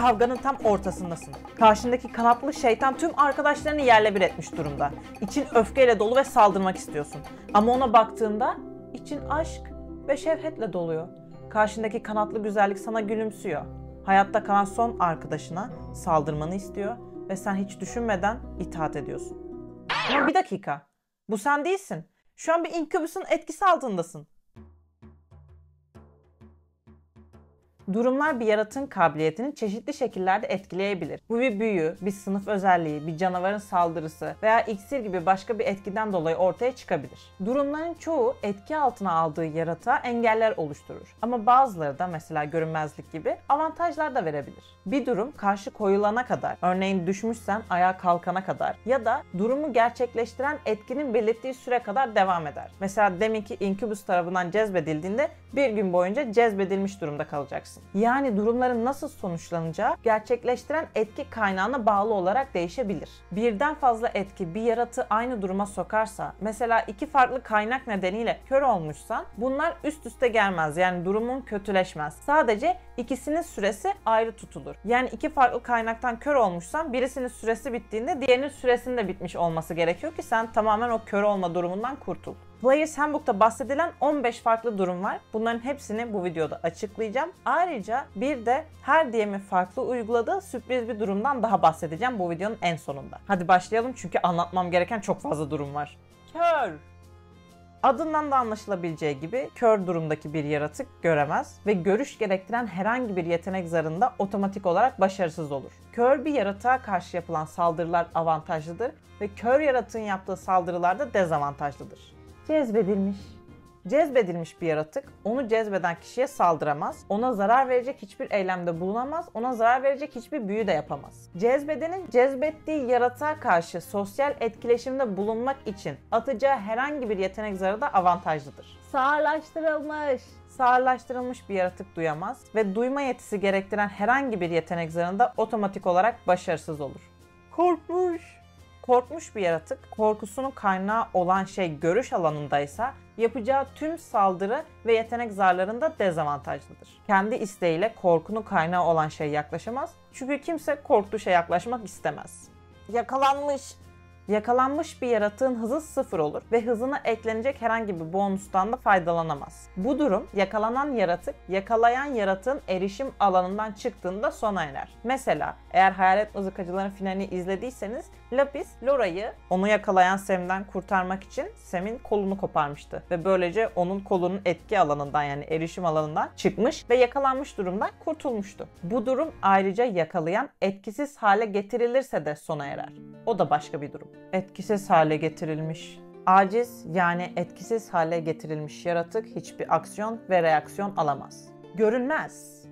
Kavganın tam ortasındasın. Karşındaki kanatlı şeytan tüm arkadaşlarını yerle bir etmiş durumda. İçin öfkeyle dolu ve saldırmak istiyorsun. Ama ona baktığında için aşk ve şevhetle doluyor. Karşındaki kanatlı güzellik sana gülümsüyor. Hayatta kalan son arkadaşına saldırmanı istiyor ve sen hiç düşünmeden itaat ediyorsun. Ama bir dakika. Bu sen değilsin. Şu an bir inkübüsün etkisi altındasın. Durumlar bir yaratığın kabiliyetini çeşitli şekillerde etkileyebilir. Bu bir büyü, bir sınıf özelliği, bir canavarın saldırısı veya iksir gibi başka bir etkiden dolayı ortaya çıkabilir. Durumların çoğu etki altına aldığı yaratığa engeller oluşturur. Ama bazıları da mesela görünmezlik gibi avantajlar da verebilir. Bir durum karşı koyulana kadar, örneğin düşmüşsen ayağa kalkana kadar ya da durumu gerçekleştiren etkinin belirttiği süre kadar devam eder. Mesela deminki inkübüs tarafından cezbedildiğinde bir gün boyunca cezbedilmiş durumda kalacaksın. Yani durumların nasıl sonuçlanacağı gerçekleştiren etki kaynağına bağlı olarak değişebilir. Birden fazla etki bir yaratığı aynı duruma sokarsa, mesela iki farklı kaynak nedeniyle kör olmuşsan bunlar üst üste gelmez. Yani durumun kötüleşmez. Sadece ikisinin süresi ayrı tutulur. Yani iki farklı kaynaktan kör olmuşsan birisinin süresi bittiğinde diğerinin süresinin de bitmiş olması gerekiyor ki sen tamamen o kör olma durumundan kurtul. Players Handbook'ta bahsedilen 15 farklı durum var. Bunların hepsini bu videoda açıklayacağım. Ayrıca bir de her DM'i farklı uyguladığı sürpriz bir durumdan daha bahsedeceğim bu videonun en sonunda. Hadi başlayalım çünkü anlatmam gereken çok fazla durum var. Kör! Adından da anlaşılabileceği gibi kör durumdaki bir yaratık göremez ve görüş gerektiren herhangi bir yetenek zarında otomatik olarak başarısız olur. Kör bir yaratığa karşı yapılan saldırılar avantajlıdır ve kör yaratığın yaptığı saldırılar da dezavantajlıdır. Cezbedilmiş. Cezbedilmiş bir yaratık onu cezbeden kişiye saldıramaz, ona zarar verecek hiçbir eylemde bulunamaz, ona zarar verecek hiçbir büyü de yapamaz. Cezbedenin cezbettiği yaratığa karşı sosyal etkileşimde bulunmak için atacağı herhangi bir yetenek zarı da avantajlıdır. Sağırlaştırılmış. Sağırlaştırılmış bir yaratık duyamaz ve duyma yetisi gerektiren herhangi bir yetenek zarında otomatik olarak başarısız olur. Korkmuş. Korkmuş bir yaratık, korkusunun kaynağı olan şey görüş alanındaysa yapacağı tüm saldırı ve yetenek zarlarında dezavantajlıdır. Kendi isteğiyle korkunun kaynağı olan şeye yaklaşamaz. Çünkü kimse korktuğu şeye yaklaşmak istemez. Yakalanmış. Yakalanmış bir yaratığın hızı sıfır olur ve hızına eklenecek herhangi bir bonustan da faydalanamaz. Bu durum yakalanan yaratık yakalayan yaratığın erişim alanından çıktığında sona erer. Mesela eğer Hayalet Mızıkacıların finalini izlediyseniz Lapis Lora'yı onu yakalayan Sam'den kurtarmak için Sam'in kolunu koparmıştı ve böylece onun kolunun etki alanından yani erişim alanından çıkmış ve yakalanmış durumdan kurtulmuştu. Bu durum ayrıca yakalayan etkisiz hale getirilirse de sona erer. O da başka bir durum. Etkisiz hale getirilmiş. Aciz yani etkisiz hale getirilmiş yaratık hiçbir aksiyon ve reaksiyon alamaz. Görünmez.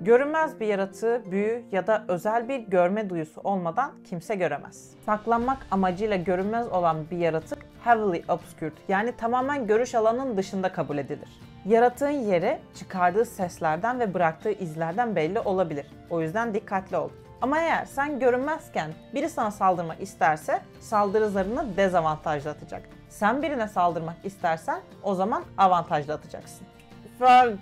Görünmez bir yaratığı, büyü ya da özel bir görme duyusu olmadan kimse göremez. Saklanmak amacıyla görünmez olan bir yaratık heavily obscured yani tamamen görüş alanının dışında kabul edilir. Yaratığın yeri çıkardığı seslerden ve bıraktığı izlerden belli olabilir. O yüzden dikkatli ol. Ama eğer sen görünmezken biri sana saldırmak isterse saldırı zarını dezavantajlı atacak. Sen birine saldırmak istersen o zaman avantajlı atacaksın. Felç.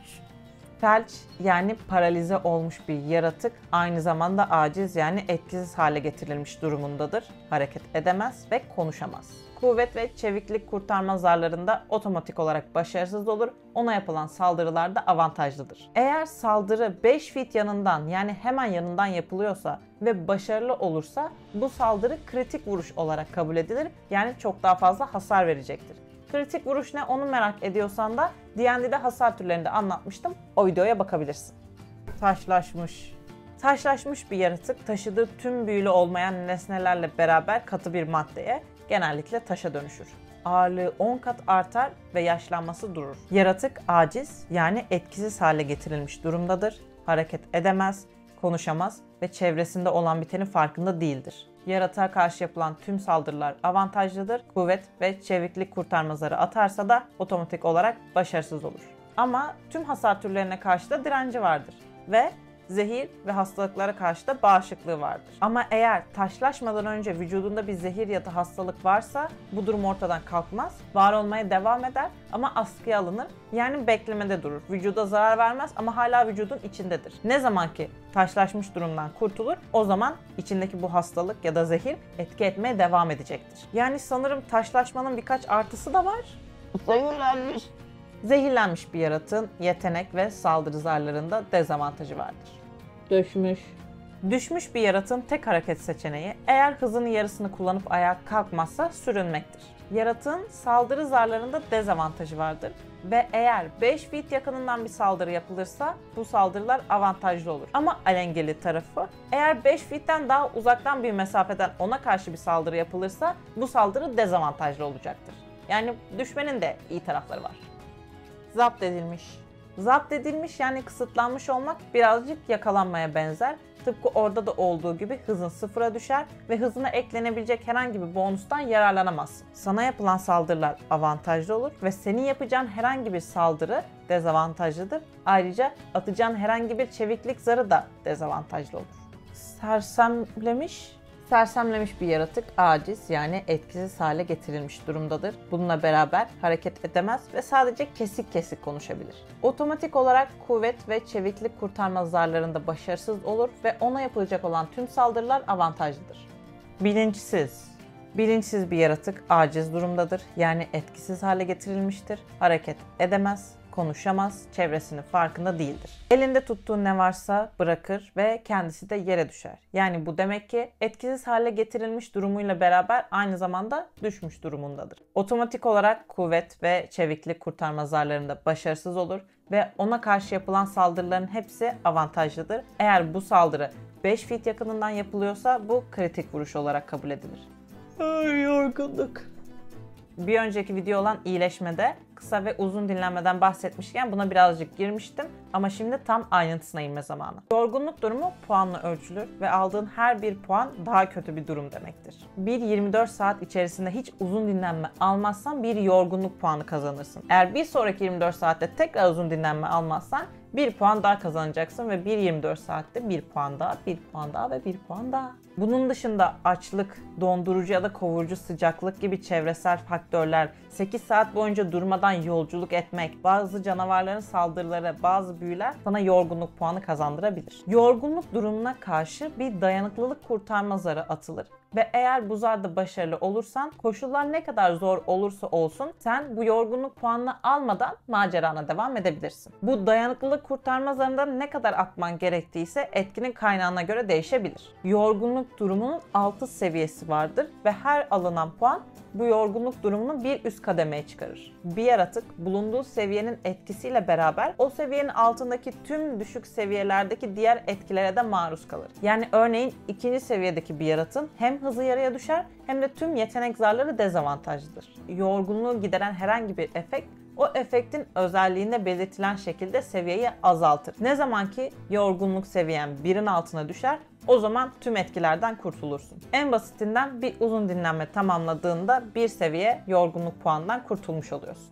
Felç yani paralize olmuş bir yaratık aynı zamanda aciz yani etkisiz hale getirilmiş durumundadır. Hareket edemez ve konuşamaz. Kuvvet ve çeviklik kurtarma zarlarında otomatik olarak başarısız olur. Ona yapılan saldırılarda avantajlıdır. Eğer saldırı 5 feet yanından yani hemen yanından yapılıyorsa ve başarılı olursa bu saldırı kritik vuruş olarak kabul edilir. Yani çok daha fazla hasar verecektir. Kritik vuruş ne onu merak ediyorsan da D&D'de hasar türlerinde anlatmıştım. O videoya bakabilirsin. Taşlaşmış. Taşlaşmış bir yaratık taşıdığı tüm büyülü olmayan nesnelerle beraber katı bir maddeye, genellikle taşa dönüşür. Ağırlığı 10 kat artar ve yaşlanması durur. Yaratık aciz yani etkisiz hale getirilmiş durumdadır. Hareket edemez, konuşamaz ve çevresinde olan bitenin farkında değildir. Yaratığa karşı yapılan tüm saldırılar avantajlıdır. Kuvvet ve çeviklik kurtarma zarı atarsa da otomatik olarak başarısız olur. Ama tüm hasar türlerine karşı da direnci vardır ve zehir ve hastalıklara karşı da bağışıklığı vardır. Ama eğer taşlaşmadan önce vücudunda bir zehir ya da hastalık varsa bu durum ortadan kalkmaz. Var olmaya devam eder ama askıya alınır. Yani beklemede durur. Vücuda zarar vermez ama hala vücudun içindedir. Ne zaman ki taşlaşmış durumdan kurtulur o zaman içindeki bu hastalık ya da zehir etki etmeye devam edecektir. Yani sanırım taşlaşmanın birkaç artısı da var. Zehirlenmiş. Zehirlenmiş bir yaratığın yetenek ve saldırı zarlarında dezavantajı vardır. Düşmüş. Düşmüş bir yaratığın tek hareket seçeneği eğer hızının yarısını kullanıp ayağa kalkmazsa sürünmektir. Yaratığın saldırı zarlarında dezavantajı vardır ve eğer 5 feet yakınından bir saldırı yapılırsa bu saldırılar avantajlı olur. Ama alengeli tarafı eğer 5 feet'ten daha uzaktan bir mesafeden ona karşı bir saldırı yapılırsa bu saldırı dezavantajlı olacaktır. Yani düşmenin de iyi tarafları var. Zapt edilmiş. Zapt edilmiş yani kısıtlanmış olmak birazcık yakalanmaya benzer. Tıpkı orada da olduğu gibi hızın sıfıra düşer ve hızına eklenebilecek herhangi bir bonustan yararlanamazsın. Sana yapılan saldırılar avantajlı olur ve senin yapacağın herhangi bir saldırı dezavantajlıdır. Ayrıca atacağın herhangi bir çeviklik zarı da dezavantajlı olur. Sersemlemiş Sersemlemiş bir yaratık aciz yani etkisiz hale getirilmiş durumdadır. Bununla beraber hareket edemez ve sadece kesik kesik konuşabilir. Otomatik olarak kuvvet ve çeviklik kurtarma zarlarında başarısız olur ve ona yapılacak olan tüm saldırılar avantajlıdır. Bilinçsiz Bilinçsiz bir yaratık aciz durumdadır yani etkisiz hale getirilmiştir. Hareket edemez, konuşamaz, çevresinin farkında değildir. Elinde tuttuğu ne varsa bırakır ve kendisi de yere düşer. Yani bu demek ki etkisiz hale getirilmiş durumuyla beraber aynı zamanda düşmüş durumundadır. Otomatik olarak kuvvet ve çeviklik kurtarma zarlarında başarısız olur ve ona karşı yapılan saldırıların hepsi avantajlıdır. Eğer bu saldırı 5 feet yakınından yapılıyorsa bu kritik vuruş olarak kabul edilir. Ay yorgunluk. Bir önceki video olan iyileşmede kısa ve uzun dinlenmeden bahsetmişken buna birazcık girmiştim ama şimdi tam ayrıntısına inme zamanı. Yorgunluk durumu puanla ölçülür ve aldığın her bir puan daha kötü bir durum demektir. Bir 24 saat içerisinde hiç uzun dinlenme almazsan bir yorgunluk puanı kazanırsın. Eğer bir sonraki 24 saatte tekrar uzun dinlenme almazsan bir puan daha kazanacaksın ve bir 24 saatte bir puan daha, bir puan daha ve bir puan daha. Bunun dışında açlık, dondurucu ya da kovurucu sıcaklık gibi çevresel faktörler, 8 saat boyunca durmadan yolculuk etmek, bazı canavarların saldırıları, bazı büyüler sana yorgunluk puanı kazandırabilir. Yorgunluk durumuna karşı bir dayanıklılık kurtarma zarı atılır ve eğer bu zarda başarılı olursan koşullar ne kadar zor olursa olsun sen bu yorgunluk puanını almadan macerana devam edebilirsin. Bu dayanıklılık kurtarma zarında ne kadar atman gerektiyse etkinin kaynağına göre değişebilir. Yorgunluk durumunun 6 seviyesi vardır ve her alınan puan bu yorgunluk durumunu bir üst kademeye çıkarır. Bir yaratık bulunduğu seviyenin etkisiyle beraber o seviyenin altındaki tüm düşük seviyelerdeki diğer etkilere de maruz kalır. Yani örneğin ikinci seviyedeki bir yaratığın hem hızı yarıya düşer hem de tüm yetenek zarları dezavantajlıdır. Yorgunluğu gideren herhangi bir efekt o efektin özelliğinde belirtilen şekilde seviyeyi azaltır. Ne zaman ki yorgunluk seviyen birin altına düşer o zaman tüm etkilerden kurtulursun. En basitinden bir uzun dinlenme tamamladığında bir seviye yorgunluk puanından kurtulmuş oluyorsun.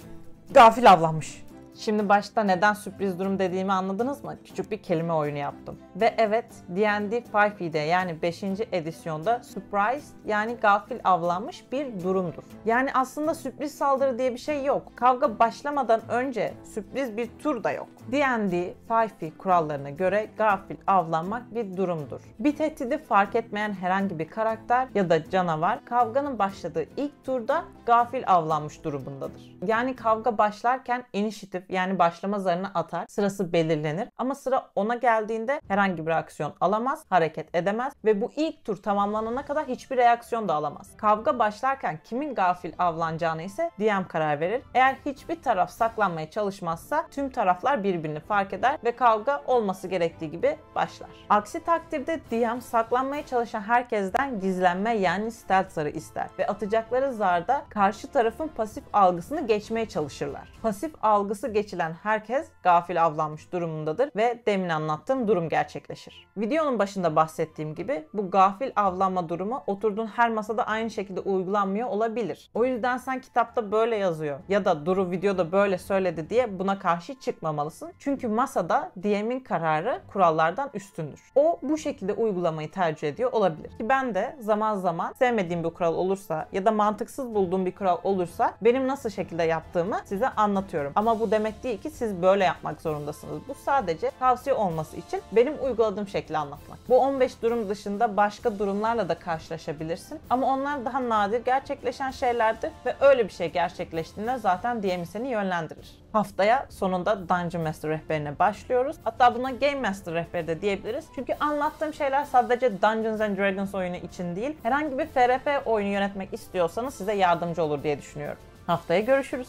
Gafil avlanmış. Şimdi başta neden sürpriz durum dediğimi anladınız mı? Küçük bir kelime oyunu yaptım. Ve evet D&D 5e'de yani 5. edisyonda surprise yani gafil avlanmış bir durumdur. Yani aslında sürpriz saldırı diye bir şey yok. Kavga başlamadan önce sürpriz bir tur da yok. D&D 5e kurallarına göre gafil avlanmak bir durumdur. Bir tehdidi fark etmeyen herhangi bir karakter ya da canavar kavganın başladığı ilk turda gafil avlanmış durumundadır. Yani kavga başlarken inisiyatif yani başlama zarını atar, sırası belirlenir ama sıra ona geldiğinde herhangi bir aksiyon alamaz, hareket edemez ve bu ilk tur tamamlanana kadar hiçbir reaksiyon da alamaz. Kavga başlarken kimin gafil avlanacağını ise DM karar verir. Eğer hiçbir taraf saklanmaya çalışmazsa tüm taraflar birbirini fark eder ve kavga olması gerektiği gibi başlar. Aksi takdirde DM saklanmaya çalışan herkesten gizlenme yani stealth zarı ister ve atacakları zarda karşı tarafın pasif algısını geçmeye çalışırlar. Pasif algısı geçilen herkes gafil avlanmış durumundadır ve demin anlattığım durum gerçekleşir. Videonun başında bahsettiğim gibi bu gafil avlanma durumu oturduğun her masada aynı şekilde uygulanmıyor olabilir. O yüzden sen kitapta böyle yazıyor ya da Duru videoda böyle söyledi diye buna karşı çıkmamalısın. Çünkü masada DM'in kararı kurallardan üstündür. O bu şekilde uygulamayı tercih ediyor olabilir. Ki ben de zaman zaman sevmediğim bir kural olursa ya da mantıksız bulduğum bir kural olursa benim nasıl şekilde yaptığımı size anlatıyorum. Ama bu demek değil ki siz böyle yapmak zorundasınız. Bu sadece tavsiye olması için benim uyguladığım şekli anlatmak. Bu 15 durum dışında başka durumlarla da karşılaşabilirsin. Ama onlar daha nadir gerçekleşen şeylerdir ve öyle bir şey gerçekleştiğinde zaten DM seni yönlendirir. Haftaya sonunda Dungeon Master rehberine başlıyoruz. Hatta buna Game Master rehberi de diyebiliriz. Çünkü anlattığım şeyler sadece Dungeons and Dragons oyunu için değil, herhangi bir FRP oyunu yönetmek istiyorsanız size yardımcı olur diye düşünüyorum. Haftaya görüşürüz.